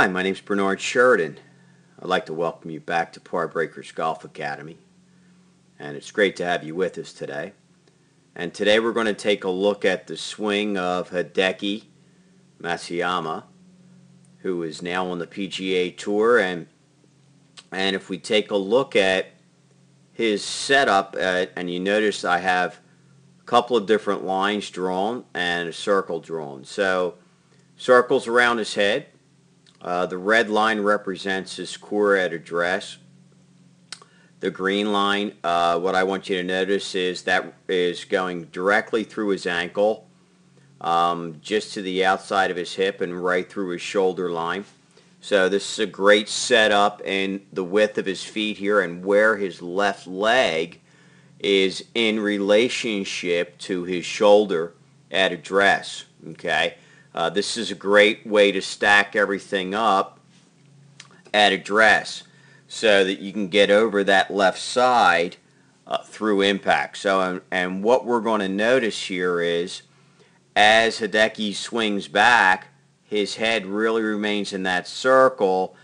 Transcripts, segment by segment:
Hi, my name is Bernard Sheridan. I'd like to welcome you back to Par Breakers Golf Academy. And it's great to have you with us today. And today we're going to take a look at the swing of Hideki Matsuyama, who is now on the PGA Tour. And, and if we take a look at his setup, uh, and you notice I have a couple of different lines drawn and a circle drawn. So circles around his head. Uh, the red line represents his core at address. The green line, uh, what I want you to notice is that is going directly through his ankle, um, just to the outside of his hip and right through his shoulder line. So this is a great setup in the width of his feet here and where his left leg is in relationship to his shoulder at address. Okay, uh, this is a great way to stack everything up at address so that you can get over that left side uh, through impact. So, and, and what we're going to notice here is as Hideki swings back, his head really remains in that circle.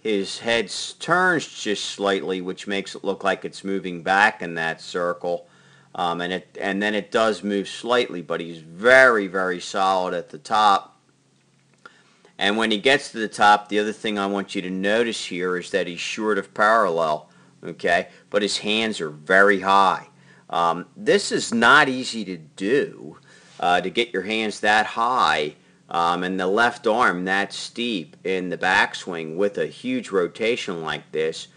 His head turns just slightly, which makes it look like it's moving back in that circle. Um, and it and then it does move slightly, but he's very, very solid at the top and when he gets to the top, the other thing I want you to notice here is that he's short of parallel, okay? But his hands are very high. Um, this is not easy to do, uh, to get your hands that high um, and the left arm that steep in the backswing with a huge rotation like this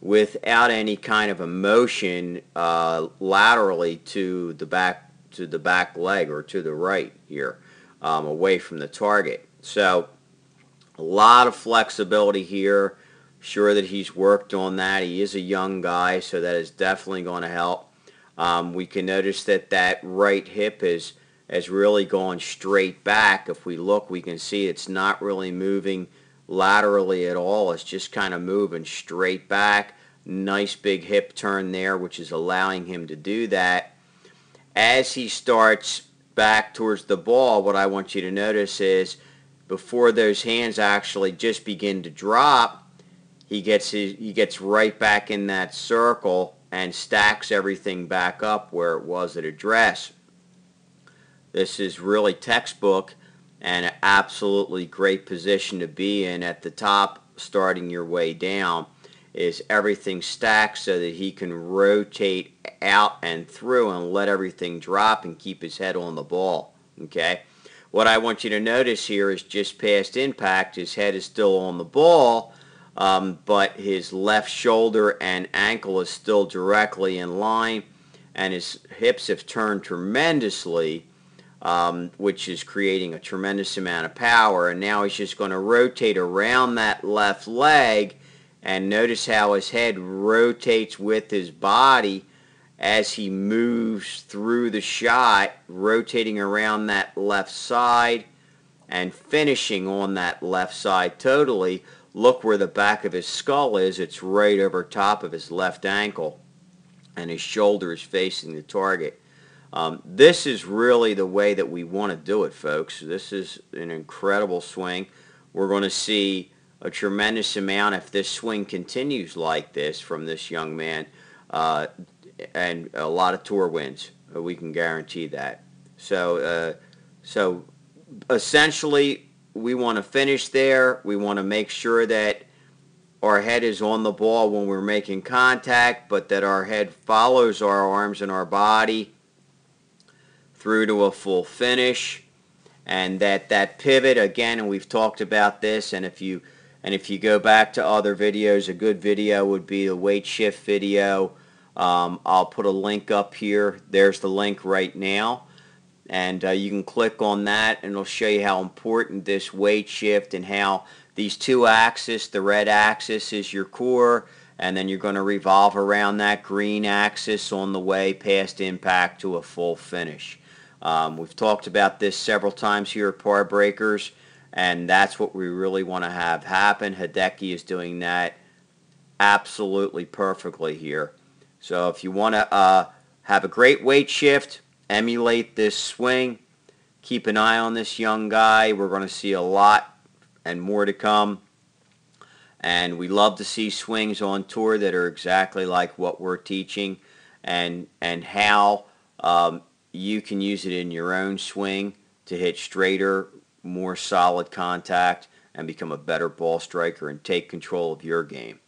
without any kind of emotion uh, laterally to the back to the back leg or to the right here um, away from the target. So a lot of flexibility here. Sure that he's worked on that. He is a young guy, so that is definitely going to help. Um, we can notice that that right hip is has really gone straight back. If we look, we can see it's not really moving laterally at all. It's just kind of moving straight back. Nice big hip turn there, which is allowing him to do that. As he starts back towards the ball, what I want you to notice is before those hands actually just begin to drop, he gets his, he gets right back in that circle and stacks everything back up where it was at address. This is really textbook and an absolutely great position to be in at the top starting your way down is everything stacked so that he can rotate out and through and let everything drop and keep his head on the ball. Okay. What I want you to notice here is just past impact, his head is still on the ball, um, but his left shoulder and ankle is still directly in line, and his hips have turned tremendously, um, which is creating a tremendous amount of power. And now he's just going to rotate around that left leg, and notice how his head rotates with his body as he moves through the shot, rotating around that left side and finishing on that left side totally. Look where the back of his skull is. It's right over top of his left ankle and his shoulder is facing the target. Um, this is really the way that we want to do it, folks. This is an incredible swing. We're going to see a tremendous amount if this swing continues like this from this young man. Uh, and a lot of tour wins. Uh, we can guarantee that. So, uh, so essentially, we want to finish there. We want to make sure that our head is on the ball when we're making contact, but that our head follows our arms and our body through to a full finish and that that pivot again and we've talked about this and if you and if you go back to other videos a good video would be the weight shift video um, I'll put a link up here. There's the link right now. And uh, you can click on that and it'll show you how important this weight shift and how these two axes, the red axis is your core and then you're going to revolve around that green axis on the way past impact to a full finish. Um, we've talked about this several times here at Par Breakers and that's what we really want to have happen. Hideki is doing that absolutely perfectly here. So if you want to uh, have a great weight shift, emulate this swing, keep an eye on this young guy. We're going to see a lot and more to come. And we love to see swings on tour that are exactly like what we're teaching and, and how um, you can use it in your own swing to hit straighter, more solid contact and become a better ball striker and take control of your game.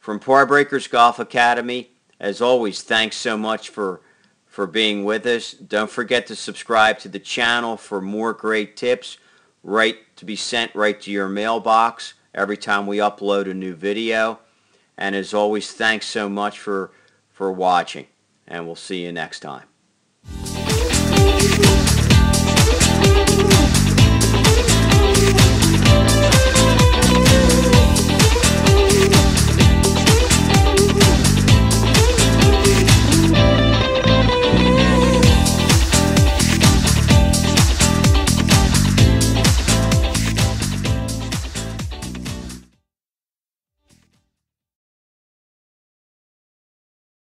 From Par Breakers Golf Academy, as always, thanks so much for for being with us. Don't forget to subscribe to the channel for more great tips right to be sent right to your mailbox every time we upload a new video. And as always, thanks so much for for watching and we'll see you next time you.